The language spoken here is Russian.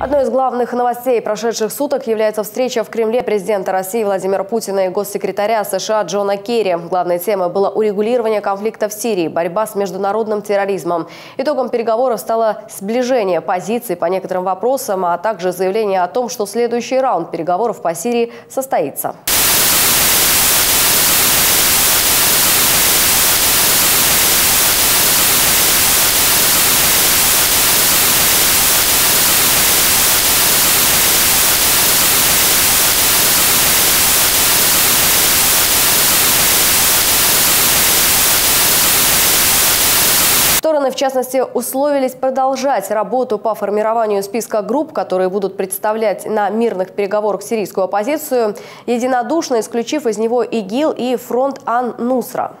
Одной из главных новостей прошедших суток является встреча в Кремле президента России Владимира Путина и госсекретаря США Джона Керри. Главной темой было урегулирование конфликта в Сирии, борьба с международным терроризмом. Итогом переговоров стало сближение позиций по некоторым вопросам, а также заявление о том, что следующий раунд переговоров по Сирии состоится. Стороны, в частности, условились продолжать работу по формированию списка групп, которые будут представлять на мирных переговорах сирийскую оппозицию, единодушно исключив из него ИГИЛ и фронт Ан-Нусра.